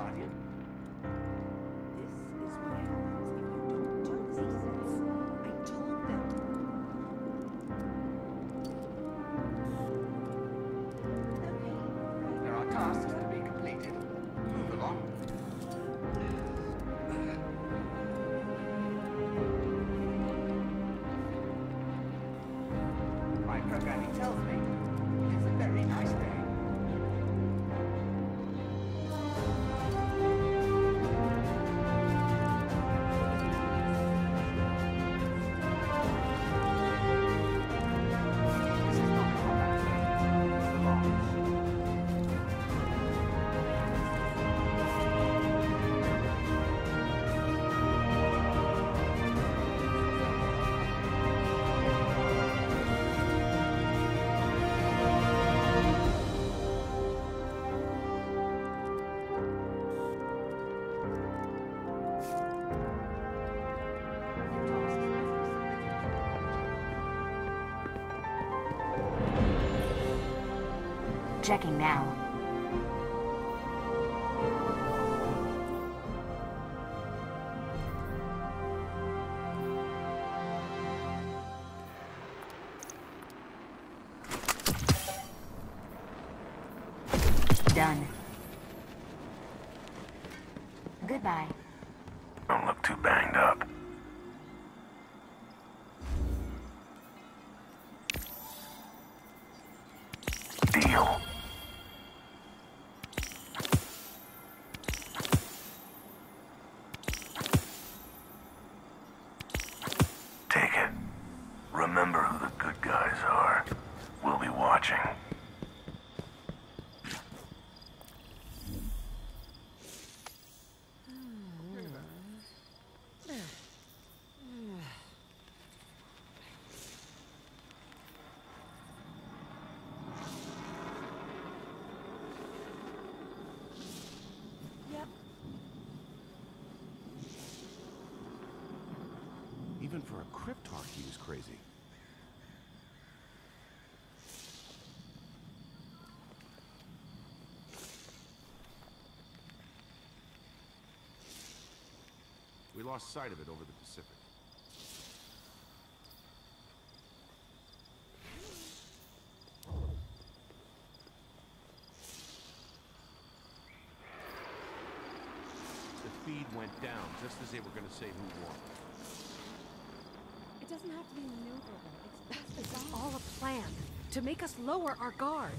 Clear, Guardian. Checking now. Done. Goodbye. Don't look too banged up. Even for he was crazy. We lost sight of it over the Pacific. The feed went down just as they were going to say who won. Doesn't have to be maneuverable. It's, it's all a plan to make us lower our guard.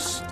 Must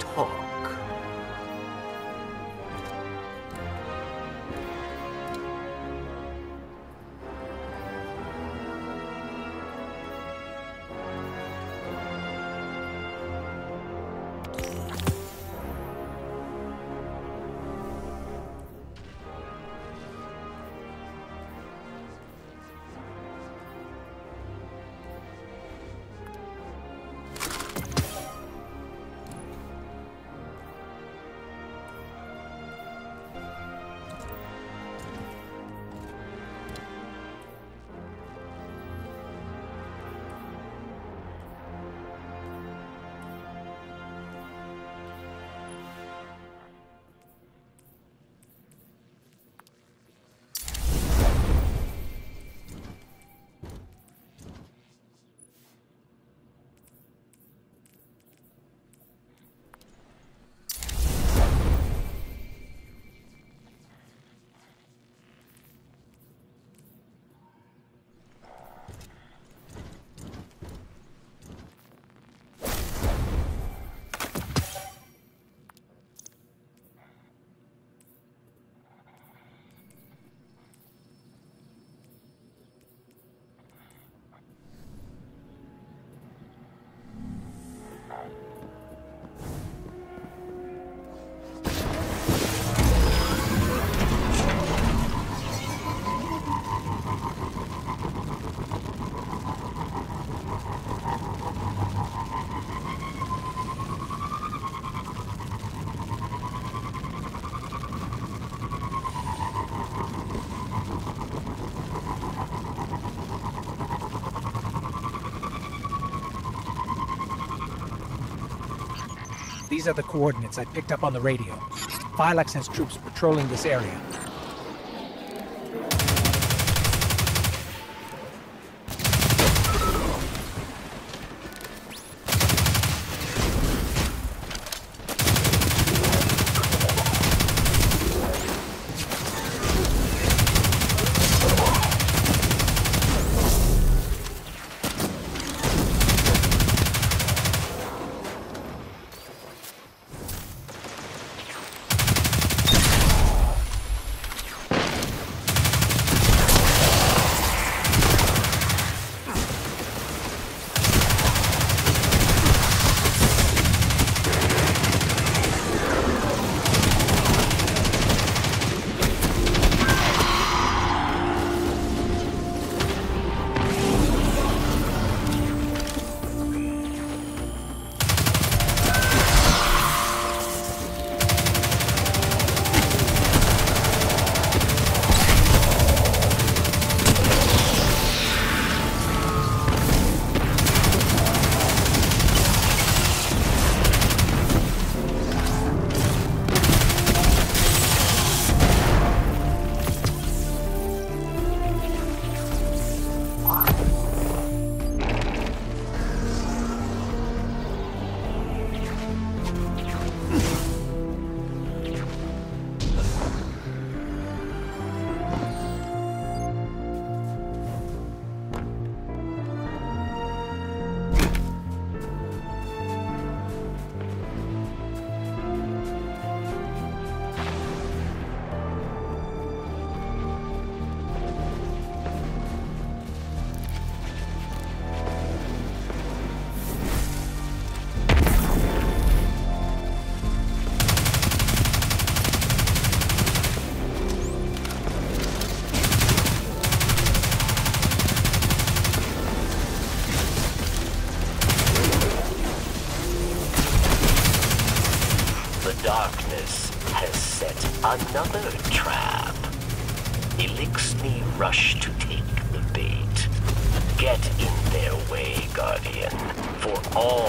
These are the coordinates I picked up on the radio. Phylaks has troops patrolling this area. Another trap. Eliksni rush to take the bait. Get in their way, Guardian, for all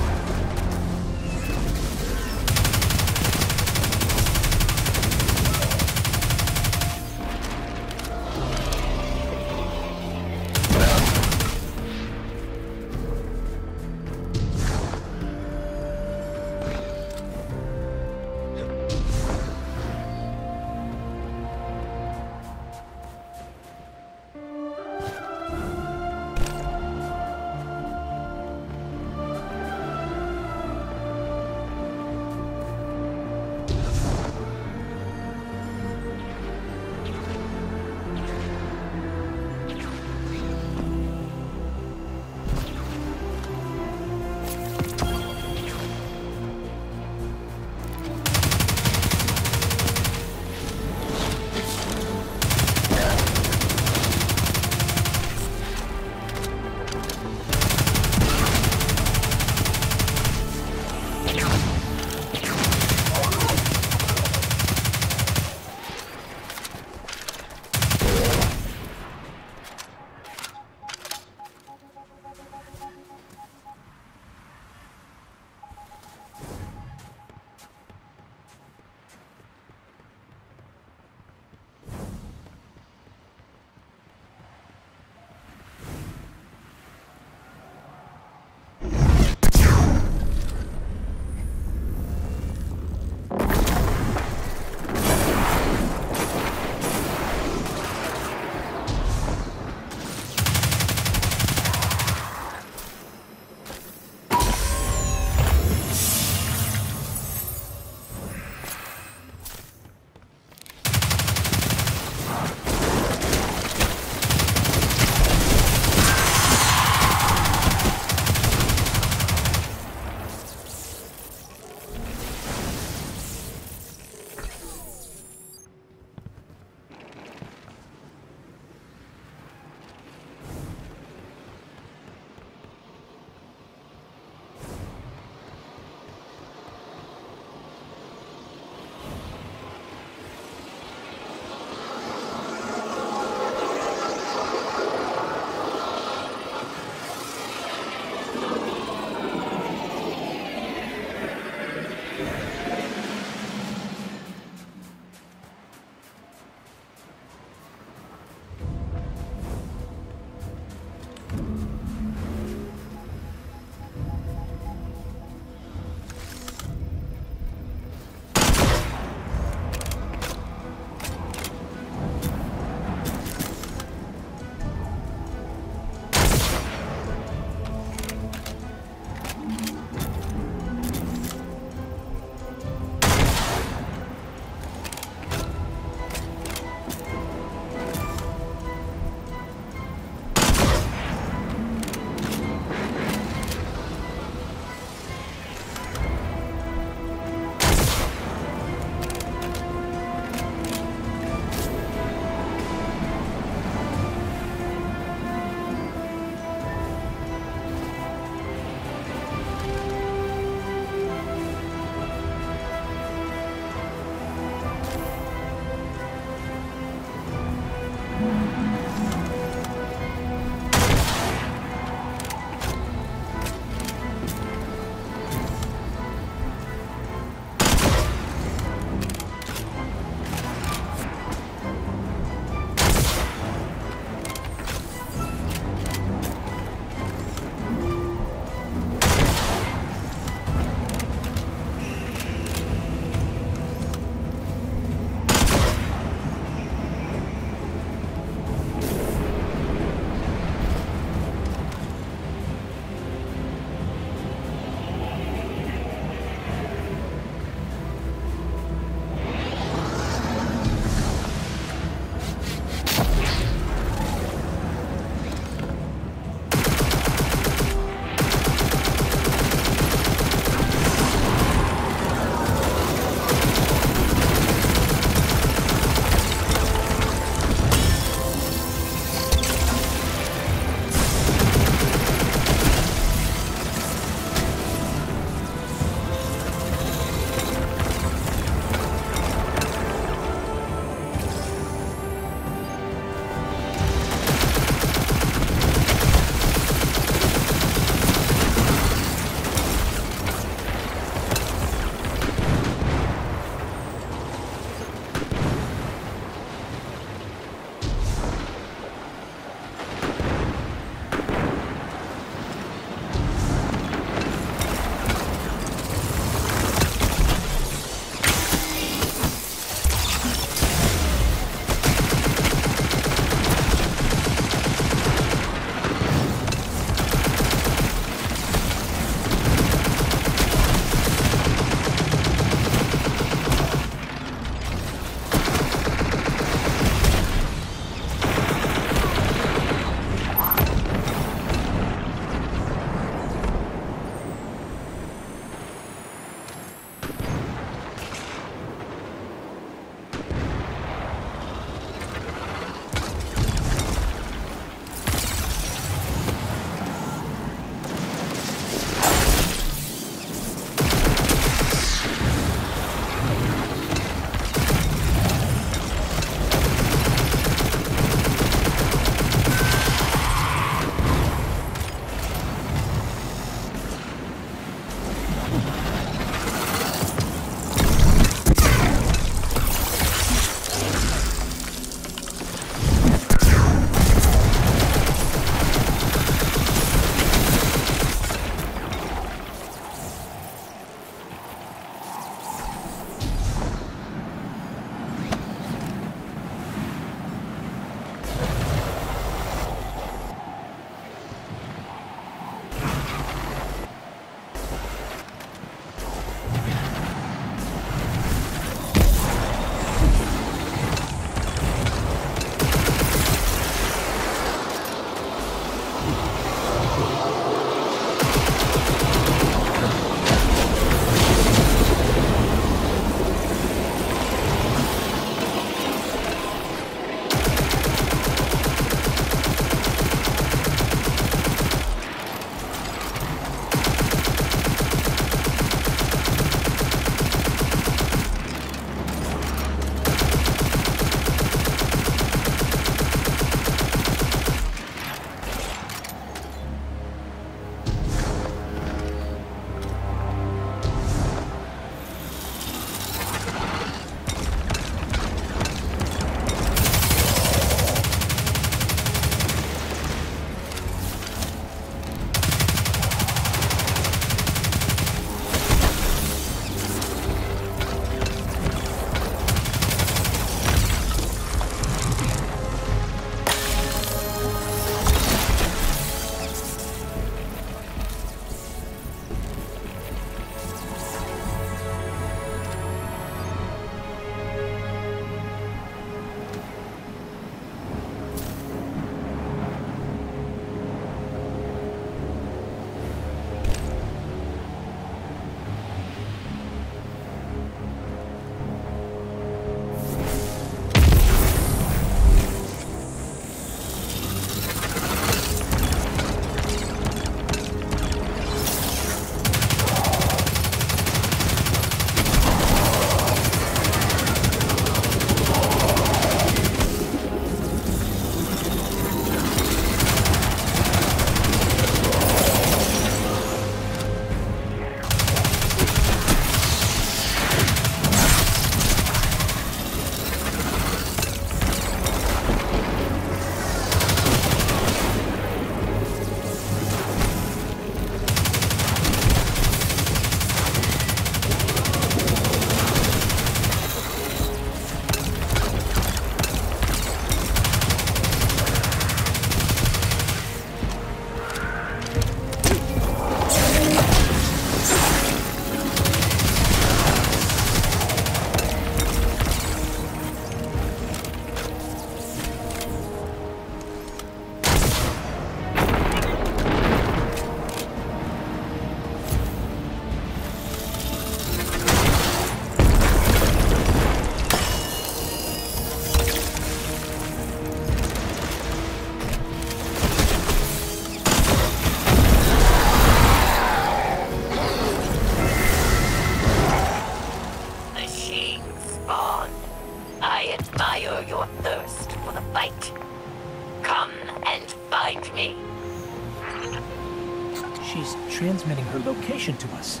She's transmitting her location to us.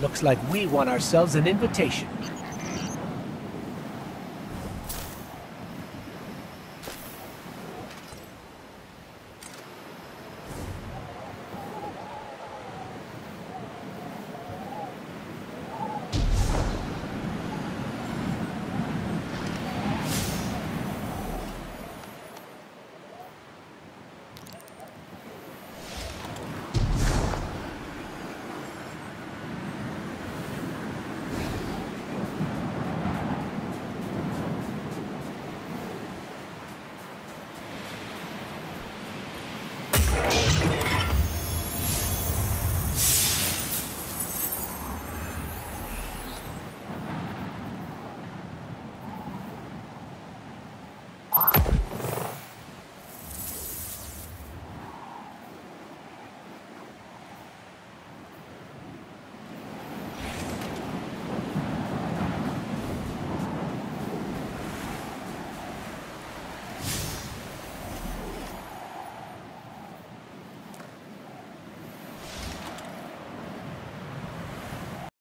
Looks like we won ourselves an invitation.